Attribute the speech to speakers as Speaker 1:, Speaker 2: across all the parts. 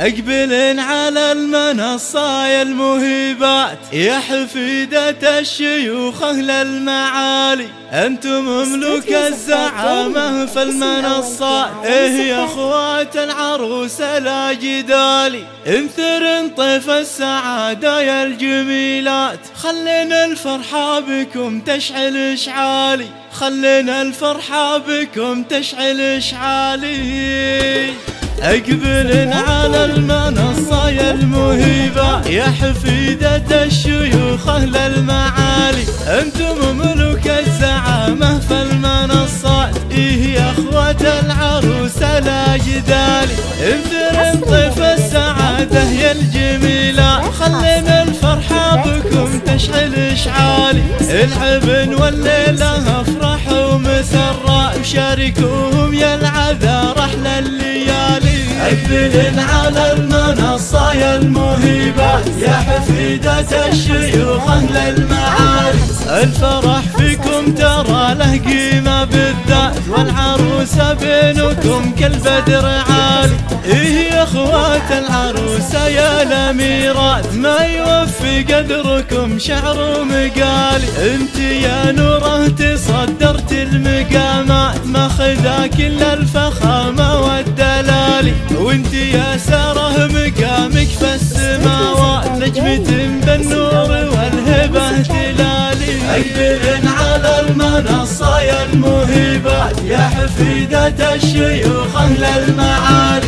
Speaker 1: اقبلن على المنصة يا المهيبات. يا حفيدة الشيوخ أهل المعالي. أنتم مملوك الزعامة في المنصات إيه يا أخوات العروس لا جدالي. انثر طيف السعادة يا الجميلات. خلينا الفرحة بكم تشعل إشعالي. خلينا الفرحة بكم تشعل إشعالي. أقبل على المنصة يا المهيبة يا حفيدة الشيوخ أهل المعالي. أنتم ملوك الزعامة في المنصات إيه يا أخوة العروس لا جدالي انثر طيف السعادة يا الجميلة خلينا الفرحة بكم تشعل اشعالي العبن والليلة أفرح ومسرة وشاركوهم يا العذا رحلة الليالي. اقبل على المنصة يا المهيبات يا حفيدة الشيوخ أهل المعالي الفرح فيكم ترى له قيمة بالذات والعروسة بينكم كالبدر عالي إيه يا أخوات العروسة يا الأميرات ما يوفي قدركم شعر ومقالي أنت يا نورة تصدرت المقامات ماخذا كل الفخامة والدلالي وانت يا سارة مقامك في السماوات نجمة بالنور والهبة تلالي اقبل على المنصة يا المهيبات يا حفيدة الشيوخ أهل المعالي.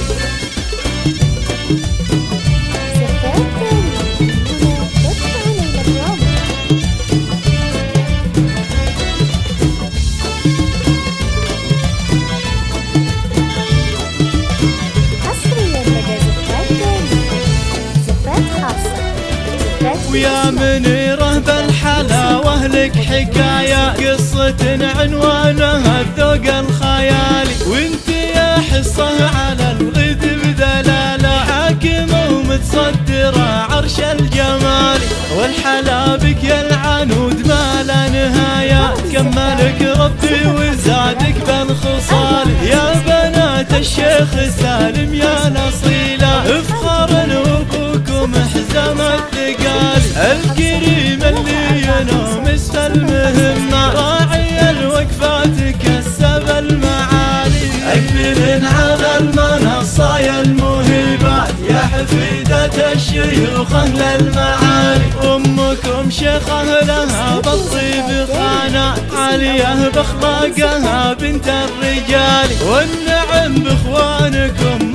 Speaker 1: ويا منيره بالحلاوه لك حكاية قصة عنوانها الذوق الخيالي. وإنت يا حصة على الغد بدلاله حاكمه ومتصدره عرش الجمال. والحلا بك يا العنود ما لا نهاية. كملك ربي وزادك بالخصال. يا بنات الشيخ سالم يا نصيله افخر ابوكم حزام الثقال الكريم اللي ينوم اسفل المهمة راعي الوقفات كسب المعالي. اقبل على المنصة يا المهيبات. يا حفيدة الشيوخ أهل المعالي أمكم شيخة لها بالطيب خانات عالية بأخلاقها بنت الرجال. والنعم بإخوانكم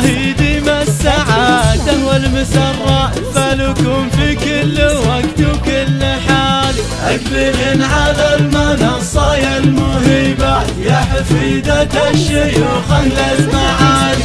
Speaker 1: والله ديم السعادة والمسرات فلكم في كل وقت وكل حال. اقبل على المنصة يا المهيبات يا حفيدة الشيوخ أهل المعالي